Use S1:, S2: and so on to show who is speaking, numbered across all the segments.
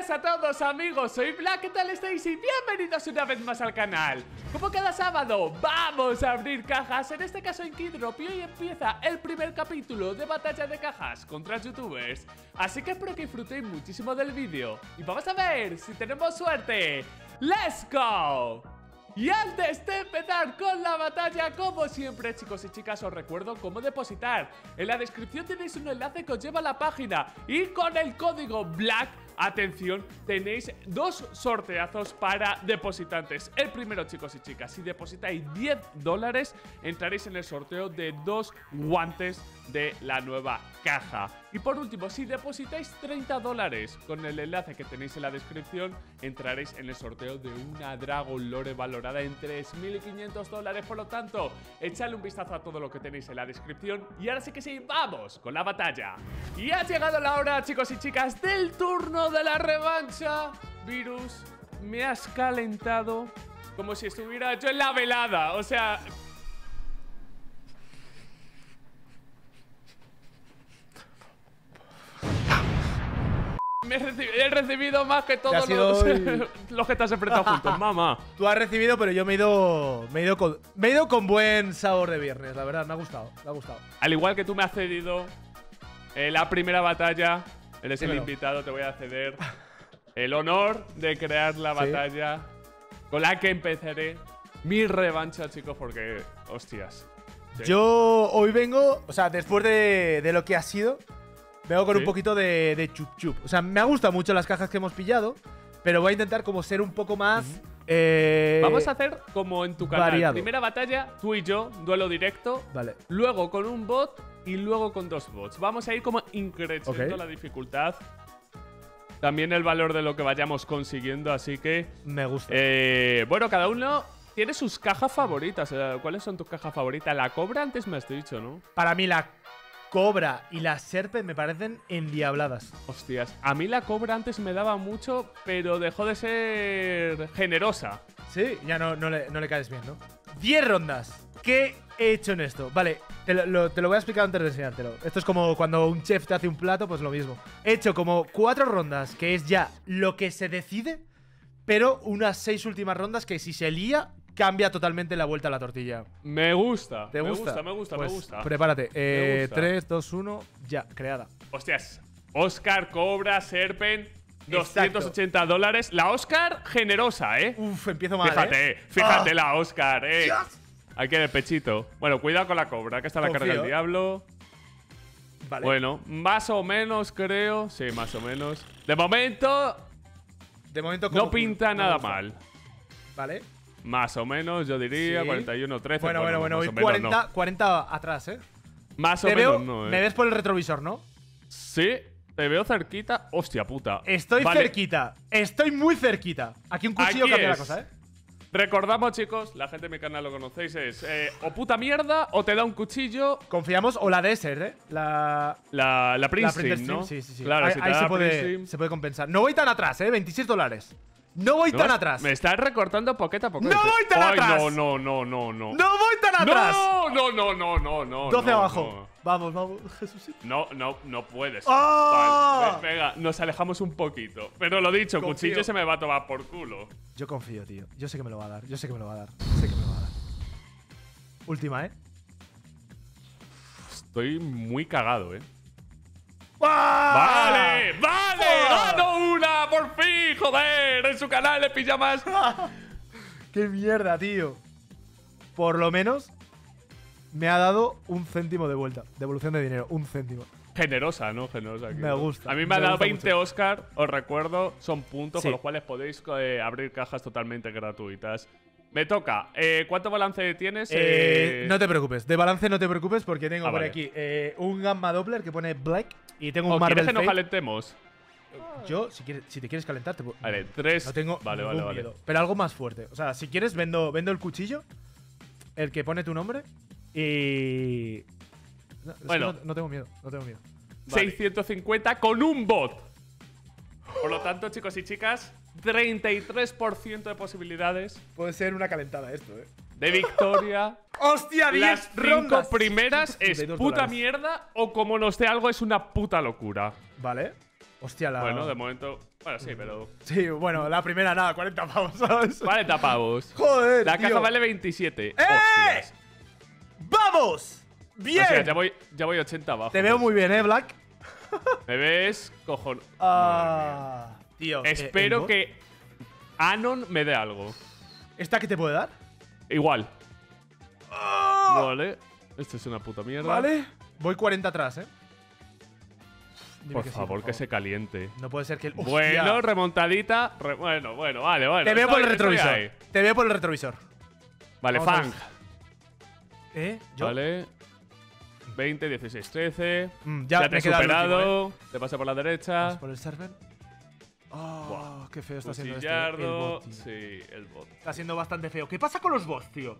S1: Buenas a todos amigos, soy Black, ¿qué tal estáis? Y bienvenidos una vez más al canal. Como cada sábado, vamos a abrir cajas, en este caso en Kidrop Y hoy empieza el primer capítulo de batalla de cajas contra youtubers. Así que espero que disfrutéis muchísimo del vídeo. Y vamos a ver si tenemos suerte. ¡Let's go! Y antes de empezar con la batalla, como siempre chicos y chicas os recuerdo cómo depositar. En la descripción tenéis un enlace que os lleva a la página Y con el código BLACK Atención, tenéis dos sorteazos para depositantes. El primero, chicos y chicas, si depositáis 10 dólares, entraréis en el sorteo de dos guantes de la nueva caja. Y por último, si depositáis 30 dólares con el enlace que tenéis en la descripción, entraréis en el sorteo de una Dragon Lore valorada en 3.500 dólares. Por lo tanto, echadle un vistazo a todo lo que tenéis en la descripción. Y ahora sí que sí, vamos con la batalla. Y ha llegado la hora, chicos y chicas, del turno de la revancha. Virus, me has calentado como si estuviera yo en la velada. O sea... Me he, recibido, más que todos los, los, que te has enfrentado juntos, mamá.
S2: Tú has recibido, pero yo me he ido. Me he ido, con, me he ido con buen sabor de viernes, la verdad, me ha gustado. Me ha gustado.
S1: Al igual que tú me has cedido eh, la primera batalla, Eres el invitado, te voy a ceder el honor de crear la batalla con la que empezaré mi revancha, chicos, porque, hostias.
S2: Yo hoy vengo, o sea, después de, lo que ha sido, vengo con un poquito de, de, chup chup. O sea, me han gustado mucho las cajas que hemos pillado, pero voy a intentar como ser un poco más…
S1: Eh, Vamos a hacer como en tu canal. Primera batalla, tú y yo, duelo directo.
S2: Vale.
S1: Luego con un bot y luego con dos bots. Vamos a ir como increciendo la dificultad. También el valor de lo que vayamos consiguiendo, así que…
S2: Me gusta.
S1: Eh, bueno, cada uno tiene sus cajas favoritas. Eh, ¿Cuáles son tus cajas favoritas? La cobra antes me has dicho, ¿no?
S2: Para mí la cobra y la serpe me parecen endiabladas.
S1: Hostias, a mí la cobra antes me daba mucho, pero dejó de ser generosa.
S2: Sí, ya no, no, le, no le caes bien, ¿no? 10 rondas. ¿Qué he hecho en esto? Vale, te lo, te lo, voy a explicar antes de enseñártelo. Esto es como cuando un chef te hace un plato, pues lo mismo. He hecho como cuatro rondas, que es ya lo que se decide, pero unas seis últimas rondas que si se lía, cambia totalmente la vuelta a la tortilla.
S1: Me gusta. ¿Te gusta? Me gusta, me pues gusta,
S2: Prepárate. Eh, 3, 2, 1, ya, creada.
S1: Hostias. Oscar, Cobra, Serpent. 280 dólares. La Oscar generosa, ¿eh?
S2: Uf, empiezo mal.
S1: Fíjate,
S2: ¿eh?
S1: fíjate la Oscar, ¿eh? Aquí en el pechito. Bueno, cuidado con la cobra, que está la carga del diablo. Vale. Bueno, más o menos creo. Sí, más o menos. De momento.
S2: De momento,
S1: no pinta nada mal.
S2: Vale.
S1: Más o menos, yo diría, 41, 13.
S2: Bueno, bueno, bueno, voy 40, 40 atrás, ¿eh?
S1: Más o menos, no, ¿eh?
S2: Me ves por el retrovisor, ¿no?
S1: Sí, te veo cerquita. Hostia puta.
S2: Estoy cerquita. Estoy muy cerquita. Aquí un cuchillo cambia la cosa, ¿eh?
S1: Recordamos, chicos, la gente de mi canal lo conocéis, es eh, o puta mierda o te da un cuchillo.
S2: Confiamos, o la Desert, ¿eh? La.
S1: La, la Prince, ¿no?
S2: Sí, sí, sí.
S1: Claro,
S2: ahí,
S1: si
S2: se, puede, se puede compensar. No voy tan atrás, ¿eh? 26 dólares. No voy tan atrás.
S1: Me estás recortando poquito a poquito.
S2: ¡No voy tan atrás!
S1: No, no, no, no, no.
S2: ¡No voy tan atrás!
S1: No, no, no, no, no, no.
S2: 12 abajo. Vamos, vamos, Jesús.
S1: No, no, no puedes.
S2: ¡Oh!
S1: Vale, venga, nos alejamos un poquito. Pero lo dicho, cuchillo se me va a tomar por culo.
S2: Yo confío, tío. Yo sé que me lo va a dar. Yo sé que me lo va a dar. Sé que me lo va a dar. Última, ¿eh?
S1: Estoy muy cagado, ¿eh? ¡Vale! ¡Vale! ¡Gano una! ¡Por fin! ¡Joder! En su canal de pijamas.
S2: ¡Qué mierda, tío! Por lo menos me ha dado un céntimo de vuelta. Devolución de dinero, un céntimo.
S1: Generosa, ¿no? Generosa.
S2: Me gusta.
S1: A mí me, ha dado 20 Oscar, os recuerdo. Son puntos con los cuales podéis eh, abrir cajas totalmente gratuitas. Me toca. Eh, ¿Cuánto balance tienes?
S2: Eh, no te preocupes. De balance no te preocupes porque tengo ah, por aquí un Gamma Doppler que pone Black y tengo un Marvel
S1: que nos calentemos?
S2: Yo, si, quieres, si te quieres calentar, te
S1: Vale, tres.
S2: No tengo vale, vale, vale. Pero algo más fuerte. O sea, si quieres, vendo, vendo el cuchillo, el que pone tu nombre, y. bueno, no, tengo miedo, no tengo miedo.
S1: 650 con un bot. Por lo tanto, chicos y chicas, 33% de posibilidades.
S2: Puede ser una calentada esto, eh.
S1: De victoria.
S2: ¡Hostia, 10
S1: Las cinco primeras es puta mierda o como nos dé algo es una puta locura.
S2: Vale. Hostia, la.
S1: Bueno, de momento. Bueno, sí, pero.
S2: Sí, bueno, la primera nada, 40 pavos, ¿sabes?
S1: 40 pavos.
S2: Joder,
S1: La
S2: tío.
S1: caja vale 27.
S2: ¡Eh!
S1: Hostias.
S2: ¡Vamos! ¡Bien!
S1: O sea, ya voy, ya voy 80 abajo.
S2: Te veo muy bien, ¿eh, Black?
S1: ¿Me ves? Cojon.
S2: Ah, tío. eh,
S1: Espero que Anon me dé algo.
S2: ¿Esta qué te puede dar?
S1: Igual.
S2: Ah,
S1: Vale. Esto es una puta mierda.
S2: Vale. Voy 40 atrás, ¿eh?
S1: Por
S2: que sí,
S1: favor, que se caliente.
S2: No puede ser que el. ¡Hostia!
S1: Bueno, remontadita. re- bueno, bueno, vale, vale.
S2: Te veo por el retrovisor. Te veo por el retrovisor.
S1: Vale,
S2: Vamos
S1: Fang.
S2: ¿Eh? ¿Yo?
S1: Vale. 20, 16, 13.
S2: Mm,
S1: Ya,
S2: ya,
S1: te he superado.
S2: último, ¿eh?
S1: Te pasa por la derecha.
S2: Por el server. Oh,
S1: Buah.
S2: qué feo está siendo este. El
S1: sí, el bot.
S2: Está siendo bastante feo. ¿Qué pasa con los bots, tío?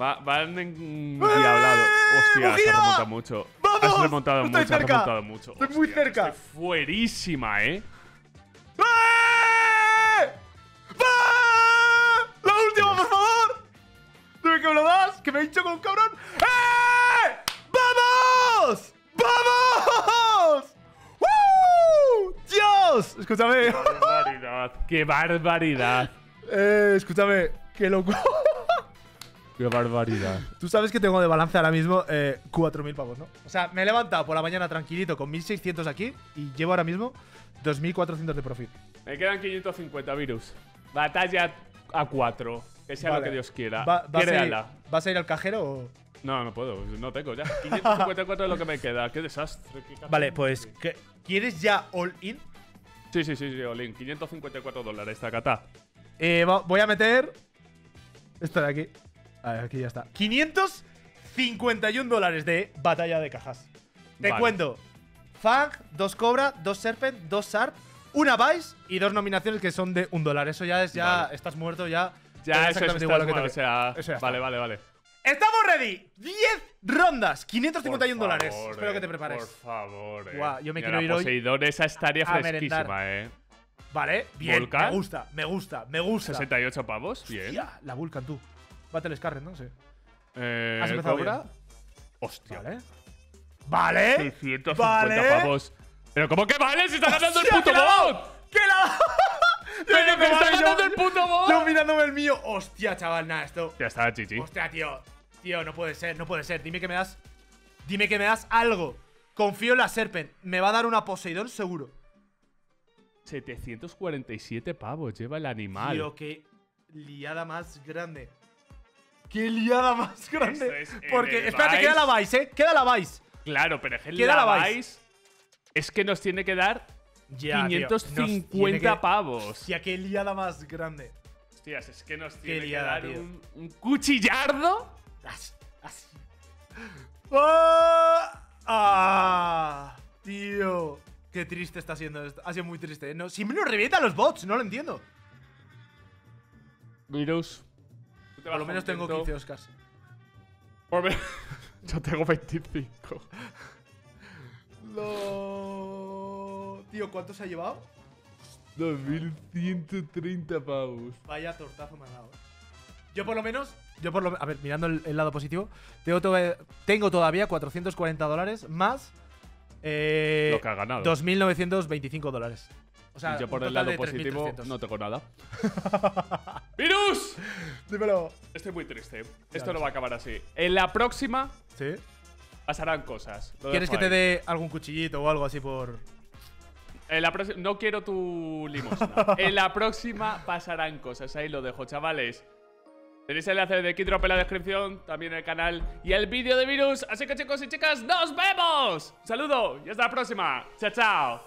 S1: Va, van endiablados. Hostia, se
S2: ¡Bujía!
S1: remonta mucho.
S2: ¡Vamos!
S1: Has remontado
S2: Estoy
S1: mucho, has
S2: cerca.
S1: remontado mucho.
S2: Estoy muy
S1: Hostia,
S2: cerca.
S1: Estoy fuerísima, eh.
S2: ¡Eh! ¡Va! ¡La última, por favor! Dime que me lo das, que me he dicho con un cabrón. Escúchame.
S1: barbaridad. ¡Qué barbaridad!
S2: Eh, escúchame. Qué loco.
S1: ¡Qué barbaridad!
S2: Tú sabes que tengo de balance ahora mismo eh, 4.000 pavos, ¿no? O sea, me he levantado por la mañana tranquilito con 1.600 aquí y llevo ahora mismo 2.400 de profit.
S1: Me quedan 550 virus. Batalla a 4. Que sea
S2: Vale.
S1: lo que Dios quiera.
S2: Va- ¿vas, a ir,
S1: Créala.
S2: ¿Vas a ir al cajero o...?
S1: No, no puedo. No tengo ya. 554 es lo que me queda. ¡Qué desastre! qué.
S2: Vale, pues, ¿qué- ¿quieres ya all in?
S1: Sí, sí, sí, sí, Olin. 554 dólares, Takata.
S2: Eh, voy a meter. Esto de aquí. A ver, aquí ya está. 551 dólares de batalla de cajas. Te
S1: Vale.
S2: cuento: Fang, dos Cobra, dos Serpent, dos Sharp, una Vice y dos nominaciones que son de un dólar. Eso ya es, ya
S1: Vale.
S2: estás muerto, ya.
S1: Ya, eso es
S2: igual lo que te
S1: O sea,
S2: Eso
S1: vale, vale, vale.
S2: ¡Estamos ready! 10 rondas, 551
S1: Por
S2: dólares. Espero que
S1: eh,
S2: te prepares.
S1: Por favor, eh.
S2: Guau, yo me quiero ir hoy
S1: Poseidón, esa estaría fresquísima, eh.
S2: Vale, bien.
S1: ¿Volcán?
S2: Me gusta, me gusta, me gusta.
S1: 68 pavos, bien.
S2: Hostia, la Vulcan, tú. Battle Scarlet, ¿no? Sí.
S1: Eh,
S2: Has empezado
S1: ¿Cobra?
S2: bien.
S1: Hostia.
S2: Vale. Vale.
S1: 650
S2: Vale.
S1: pavos. ¿Pero cómo que vale? ¡Si está ganando el
S2: ¡Hostia,
S1: puto bot!
S2: ¡Que la!
S1: ¡Pero que está ganando el puto bot!
S2: Mirándome el mío. Hostia, chaval, nada, esto.
S1: Ya está, chichi.
S2: Hostia, tío. Tío, no puede ser, no puede ser. Dime que me das. Dime que me das algo. Confío en la Serpent. Me va a dar una Poseidón seguro.
S1: 747 pavos lleva el animal.
S2: Tío, qué liada más grande. Qué liada más grande.
S1: es
S2: Porque, espérate,
S1: Vice.
S2: queda la Vice, eh. Queda la Vice.
S1: Claro, pero es que la
S2: la Vice.
S1: Vice es que nos tiene que dar
S2: Ya, tío, nos
S1: 550
S2: tiene que-
S1: pavos.
S2: Hostia, qué liada más grande.
S1: Hostias, es que nos tiene que dar un, un cuchillardo.
S2: Así. así. ¡Ah! ¡Ah! Tío. Qué triste está siendo esto. Ha sido muy triste. ¿eh? No, siempre nos revientan los bots, no lo entiendo.
S1: Virus.
S2: Por lo menos tengo
S1: contento.
S2: 15 Oscars.
S1: Por me- Yo tengo 25.
S2: No. Tío, ¿cuánto se ha llevado?
S1: 2130 pavos.
S2: Vaya tortazo me ha dado. Yo por lo menos, yo por lo a ver, mirando el, el lado positivo, tengo, to- tengo todavía 440 dólares más eh,
S1: Lo que ha ganado.
S2: 2.925 dólares. O sea,
S1: yo por el lado positivo
S2: 3.300.
S1: no tengo nada. ¡Virus!
S2: Dímelo.
S1: Estoy muy triste. Esto no va a acabar así. En la próxima
S2: ¿Sí?
S1: pasarán cosas. Lo
S2: ¿Quieres que te dé algún cuchillito o algo así por...?
S1: En la próxima. No quiero tu limosna. en la próxima pasarán cosas. Ahí lo dejo, chavales. Tenéis el enlace de Kidrop en la descripción, también el canal y el vídeo de virus. Así que chicos y chicas, ¡nos vemos! Un saludo y hasta la próxima. Chao, chao.